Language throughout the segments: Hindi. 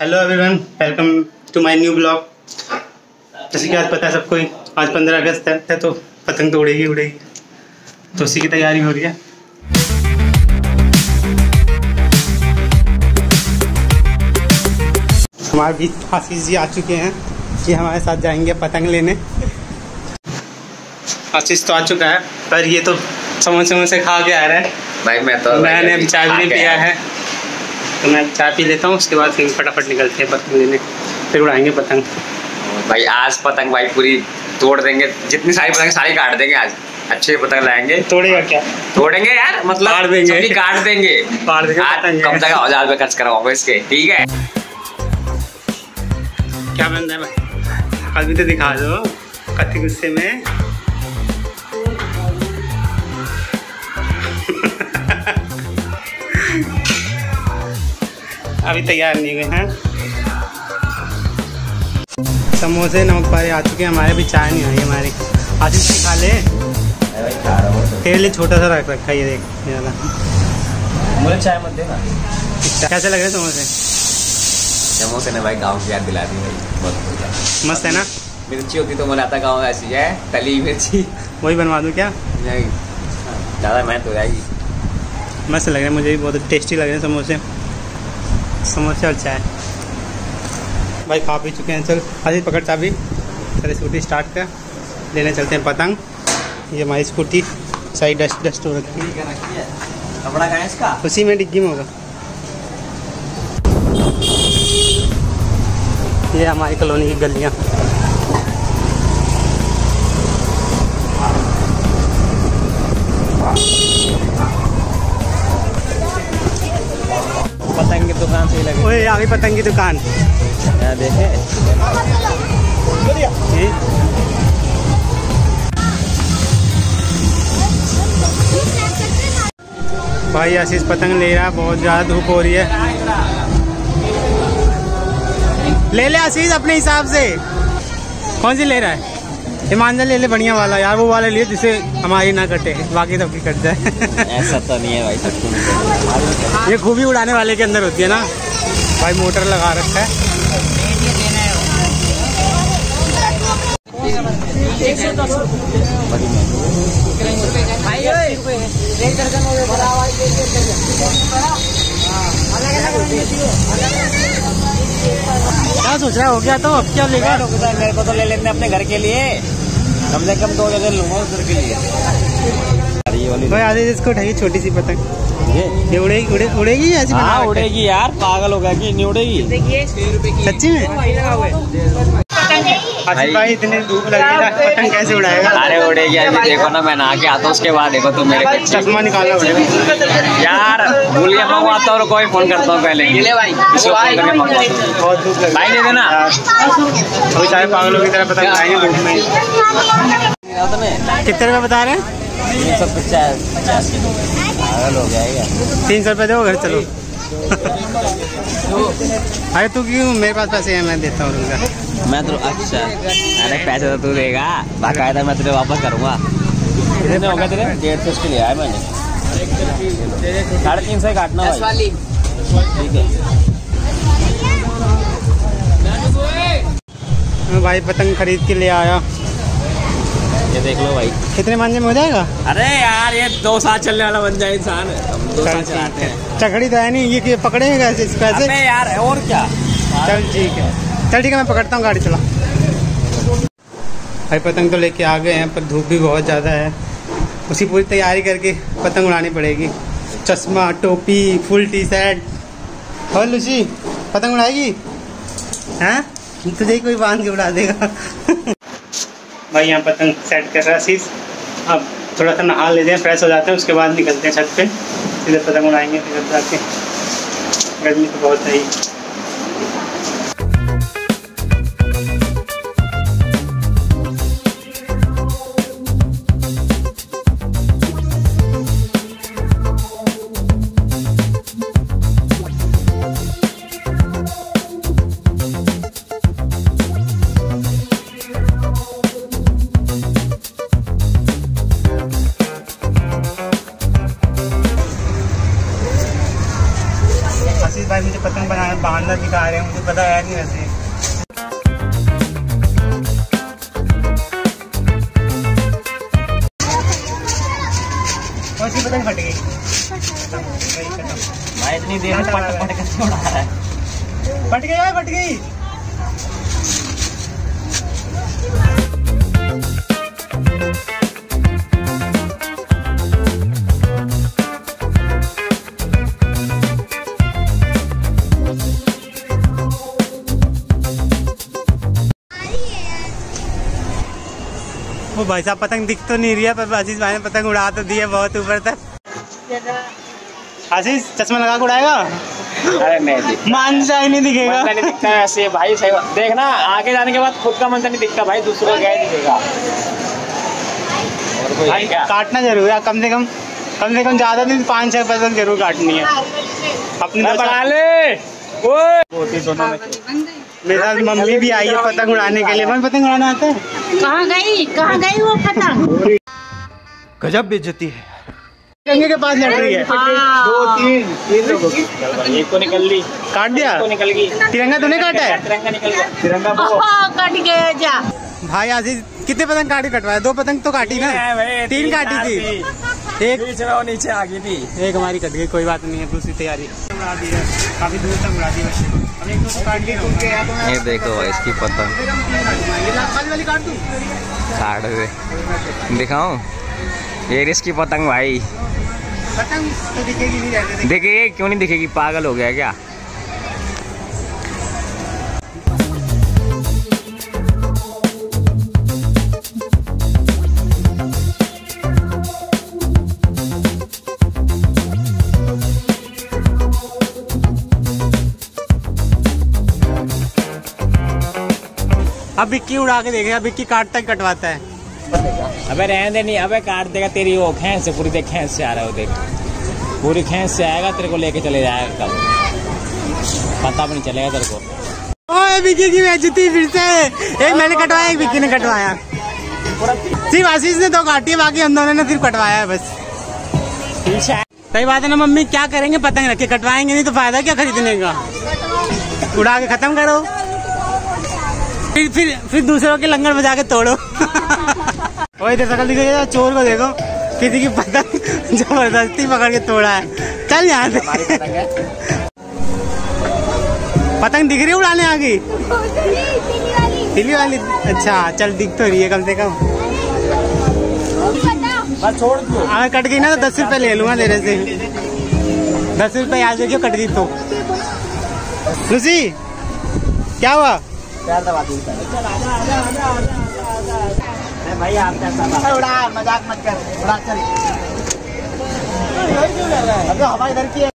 Hello everyone welcome to my new blog जैसे कि आज पता है सबको आज पंद्रह अगस्त है तो पतंग तो उड़ेगी उड़ेगी। तो उसी की तैयारी हो रही है। हमारे बीच आशीष जी आ चुके हैं। ये हमारे साथ जाएँगे पतंग लेने। आशीष तो आ चुका है पर ये तो समोसे समोसे खा के आ रहा है। भाई मैं तो मैंने अभी चाय भी नहीं पिया है। तो मैं चाय पी लेता हूँ उसके बाद फिर फटाफट निकलते हैं पतंग लेने फिर उड़ाएँगे पतंग। भाई आज पतंग भाई पूरी तोड़ देंगे। जितनी सारी पतंग सारी काट देंगे आज। अच्छे पतंग लाएँगे। तोड़ेगा क्या? तोड़ेंगे यार मतलब काट देंगे। काट देंगे। काट देंगे आज। कम से कम हज़ार खर्च करवाऊँगा इसके ठीक है? क्या बन रहा है भाई? कल भी तो दिखा दो। कति गुस्से में। अभी तैयार नहीं हुए हैं। समोसे नमक पारे आ चुके हैं हमारे अभी चाय नहीं आई हमारी। आशीष खा ले। तेरे लिए छोटा सा रख रखा है ये देख ये वाला। मुझे चाय मत देना कैसे लग रहे हैं समोसे? समोसे ने भाई गाँव की याद दिला दी भाई बहुत मस्त है ना? मिर्ची होती तो मनाता गाँव ऐसी है? तली मिर्ची। वही बनवा दूँ क्या? नहीं। ज़्यादा मेहनत हो जाएगी। मस्त लग रहे हैं मुझे भी बहुत टेस्टी लग रहे हैं समोसे। समोसे और चाय भाई खा पी चुके हैं चल. अभी पकड़ चाबी. चल स्कूटी स्टार्ट कर. लेने चलते हैं पतंग. ये हमारी स्कूटी सही डस्ट डस्ट हो रखी है. कपड़ा का है इसका? उसी में डिग्गी में होगा. ये हमारी कॉलोनी की गलियाँ. पतंग की दुकान से लगे। ओए आ गई पतंग की दुकान। देखे? भाई आशीष पतंग ले रहा है बहुत ज़्यादा धूप हो रही है। ले ले आशीष अपने हिसाब से। कौन सी ले रहा है? हिमांचल ले ले बढ़िया वाला यार वो वाला लिए जिससे हमारी ना कटे बाकी सबकी कट जाए। ऐसा तो नहीं है भाई सबको नहीं ये खूबी उड़ाने वाले के अंदर होती है ना? भाई मोटर लगा रखा है। क्या सोच रहा हो गया तो? अब क्या लेगा? मेरे को तो ले लेते अपने घर के लिए। कम से कम दो जगह लूँगा उधर के लिए। अरे ये भाई आधे इसको उठाइए छोटी सी पतंग। ये? ये उड़ेगी उड़े, उड़ेगी या ऐसी बना हाँ उड़ेगी यार पागल होगा कि नहीं उड़ेगी। सच्ची में? आशीष भाई इतनी धूप लग रही है? पतंग कैसे उड़ाएगा? अरे उड़ेगी अभी देखो ना मैं नहा के आता हूँ उसके बाद देखो तुम मेरे चश्मा निकालना पड़ेगा यार भूलिए मंगवाता हूँ और कोई फ़ोन करता हूँ पहले। ले भाई हूँ बहुत धूप लग भाई दे देना अभी सारे पागलों की तरह पतंग उड़ाएँगे धूप में। कितने रुपए बता रहे हैं? तीन सौ पचास। पचास पागल हो जाएगा तीन सौ रुपये दो घर चलो। अरे तू क्यों मेरे पास पैसे हैं? मैं देता हूँ तुमका मैं तो अच्छा। अरे पैसे तो तू देगा। बाकायदा मैं तुझे वापस करूँगा। कितने हो गए तेरे? डेढ़ सौ इसके लिए आया मैंने। साढ़े तीन सौ काटना भाई। ठीक है। भाई पतंग खरीद के ले आया। ये देख लो भाई। कितने मांझे में हो जाएगा? अरे यार ये दो साल चलने वाला बन जाए इंसान। हम दो साल चलाते है। हैं चखड़ी तो है नहीं ये कि पकड़ेंगे कैसे इस पैसे? अबे यार और क्या? चल ठीक है। चल ठीक है मैं पकड़ता हूँ गाड़ी चला। भाई पतंग तो लेके आ गए हैं पर धूप भी बहुत ज़्यादा है। उसी पूरी तैयारी करके पतंग उड़ानी पड़ेगी। चश्मा टोपी फुल टी शर्ट और लुची पतंग उड़ाएगी? हैं? तुझे ही कोई बाँध के उड़ा देगा। भाई यहाँ पतंग सेट कर रहा है अब थोड़ा सा नहा लेते हैं फ्रेश हो जाते हैं उसके बाद निकलते हैं छत पे। सीधे पतंग उड़ाएँगे फिर जाके। गर्मी तो बहुत है ही। फट गई भाई इतनी देर में पट पट के उड़ा रहा है। फट गई यार फट गई। वो भाई साहब पतंग दिख तो नहीं रही है पर आशीष भाई ने पतंग उड़ा तो दी है बहुत ऊपर तक। आशीष चश्मा लगा के उड़ाएगा? अरे नहीं मानसा ही नहीं दिखेगा। नहीं दिखता है ऐसे भाई सही देखना आगे जाने के बाद खुद का मंदिर नहीं दिखता भाई दूसरों का क्या दिखेगा। भाई काटना ज़रूर है कम से कम कम से कम ज़्यादा दिन पाँच छह पतंग ज़रूर काटनी है। अपनी बढ़ा ले। दोनों में मेरे साथ मम्मी भी आई है पतंग उड़ाने के लिए। मैं पतंग उड़ाना आता है? कहाँ गई? कहाँ गई वो पतंग? गजब बेचती है। तिरंगे के पास लड़ रही है। दो हाँ। एक तो निकल ली। काट दिया? तो निकल गई। तिरंगा तूने काटा है? तिरंगा निकल गया। तिरंगा वो। कट गया जा। भाई आशीष कितने पतंग काटे कटवाए दो पतंग तो काटी ना। तीन काटी थी। एक बीच में वो नीचे आ गई थी एक हमारी कट गई कोई बात नहीं है दूसरी तैयारी। उड़ा काफ़ी दूर तक उड़ा दी दो तो या तो मैं ये देखो भाई इसकी पतंग। ये काट दे? दिखाऊँ? ये इसकी पतंग भाई। पतंग तो दिखेगी नहीं दिखेगी? क्यों नहीं दिखेगी? पागल हो गया क्या? अब बिक्की उड़ा के देखेगा बिक्की काटता ही कटवाता है? अबे रहने दे नहीं अबे काट देगा तेरी वो खैंस से पूरी देख खैंस से आ रहा है देख। पूरी खैंस से आएगा तेरे को लेके चले जाएगा कल पता भी नहीं चलेगा तेरे को। ओए बिक्की की बेइज्जती फिर से। एक मैंने कटवाया एक बिक्की ने कटवाया। सिर्फ़ आशीष ने दो काटी है बाकी हम दोनों ने सिर्फ़ कटवाया है बस। सही बात है ना मम्मी क्या करेंगे पतंग रख कटवाएँगे नहीं तो फ़ायदा क्या खरीदने का? उड़ा के खत्म करो। फिर फिर फिर दूसरों के लंगर बजा के तोड़ो। वही इधर शकल दिखो चोर को देखो, किसी की पतंग ज़बरदस्ती पकड़ के तोड़ा है। चल यहाँ से। पतंग दिख रही है उड़ाने आ गई दिल्ली वाली अच्छा चल दिख तो रही है कम से कम। अगर कट गई ना तो दस रुपए ले लूँगा तेरे से। दस रुपए आज देखियो कट गई तो। लूसी, क्या हुआ? प्यार दबा दी भाई आप कैसा उड़ा मज़ाक मत कर उड़ा चल। अबे हवा इधर की है।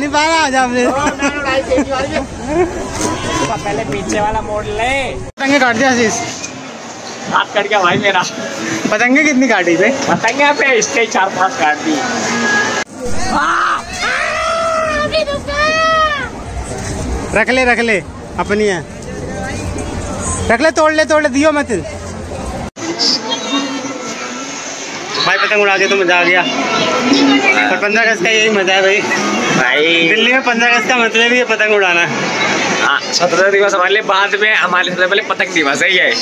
नहीं पा रहा आजा अपने। पहले पीछे वाला मोड़ ले। पतंगे काट दिया आशीष हाथ कट गया भाई मेरा। पतंगे कितनी काटी पे पतंगे पे इसके चार पाँच काट दी रख ले रख ले अपनी है। रख ले तोड़ ले तोड़ ले दियो मत। भाई पतंग उड़ा के तो मज़ा आ गया। पर पंद्रह अगस्त का यही मज़ा है भाई। भाई। दिल्ली में पंद्रह अगस्त का मतलब ही है पतंग उड़ाना। हाँ, स्वतंत्रता दिवस हमारे लिए बाद में हमारे सबसे पहले पतंग दिवस है। ये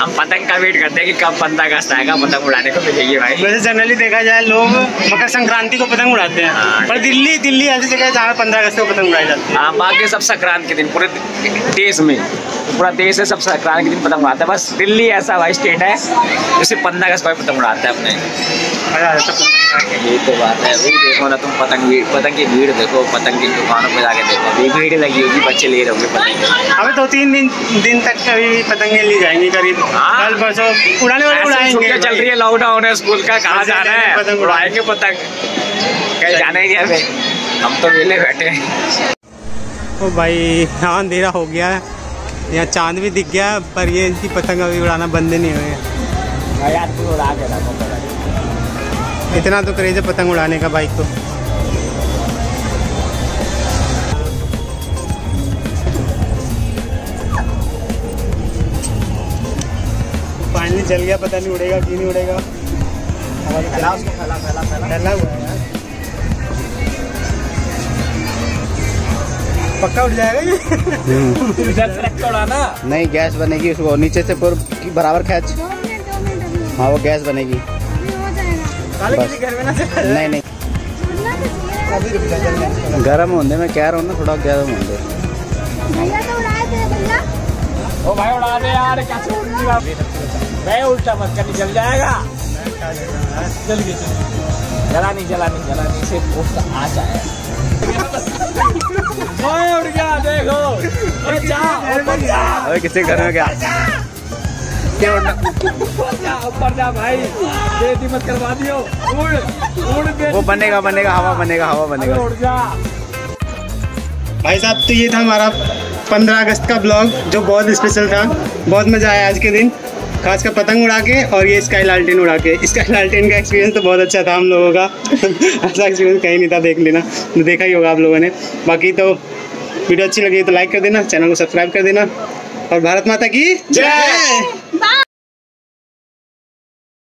हम पतंग का वेट करते हैं कि कब पंद्रह अगस्त आएगा पतंग उड़ाने को मिलेगी भाई। वैसे जनरली देखा जाए लोग मकर संक्रांति को पतंग उड़ाते हैं। हाँ। पर दिल्ली दिल्ली ऐसी जगह है जहाँ पंद्रह अगस्त को पतंग उड़ाई जाती है। हाँ बाकी सब संक्रांत के दिन पूरे देश में पूरा देश है सब संक्रांति के दिन पतंग उड़ाता है। बस दिल्ली ऐसा भाई स्टेट है जिसे पंद्रह अगस्त को पतंग उड़ाता है अपने। ये तो बात है। अभी देखो ना तुम पतंग पतंग की भीड़ देखो पतंग की दुकानों पे जाके देखो। अभी भीड़ लगी होगी बच्चे ले रहे होंगे पतंग। अबे दो तीन दिन दिन तक कभी भी पतंगे ली जाएँगी करीब हाँ। कल परसों उड़ाने वाले उड़ाएँगे। चल रही है लॉकडाउन है स्कूल का कहाँ जाना आएगा, है? पतंग उड़ाएँगे पतंग। कहीं जाना ही नहीं हम तो वेले बैठे ओ भाई हाँ अंधेरा हो गया है। यहाँ चाँद भी दिख गया पर ये इनकी पतंग अभी उड़ाना बंद नहीं हुए हैं। यार तू उड़ा के रखो इतना तो क्रेज है पतंग उड़ाने का बाइक को फाइनली जल गया पता नहीं उड़ेगा कि नहीं उड़ेगा। हवा फैला फैला फैला फैला फैला हुआ है पक्का उड़ जाएगा ये? नहीं गैस बनेगी उसको नीचे से पूरा की बराबर खींच हाँ वो गैस बनेगी। अभी हो जाएगा। काले बस। किसी घर में ना से नहीं नहीं। तो गर्म होंगे मैं कह रहा हूँ ना थोड़ा गर्म भैया तो उड़ाए थे ओ भाई उड़ा दे यार क्या मैं उल्टा मत करनी जल जाएगा। जल जला नहीं जला नहीं जला नहीं सिर्फ़ उसका आ जाए। मैं उड़ गया देखो। अरे जा ऊपर जा। अरे किसी घर में क्या क्या उड़ना ऊपर जा भाई। बेटी मत करवा दियो। उड़ उड़ वो बनेगा बनेगा हवा बनेगा हवा बनेगा। उड़ जा। भाई साहब तो ये था हमारा 15 अगस्त का ब्लॉग जो बहुत स्पेशल था। बहुत मज़ा आया आज के दिन। खासकर पतंग उड़ा के और ये स्काई लालटेन उड़ा के। स्काई लालटेन का एक्सपीरियंस तो बहुत अच्छा था हम लोगों का। ऐसा एक्सपीरियंस कहीं नहीं था, देख लेना। तो देखा ही होगा आप लोगों ने। बाकी तो वीडियो अच्छी लगी तो लाइक कर देना चैनल को सब्सक्राइब कर देना। और भारत माता की जय!